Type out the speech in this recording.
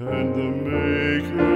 and the maker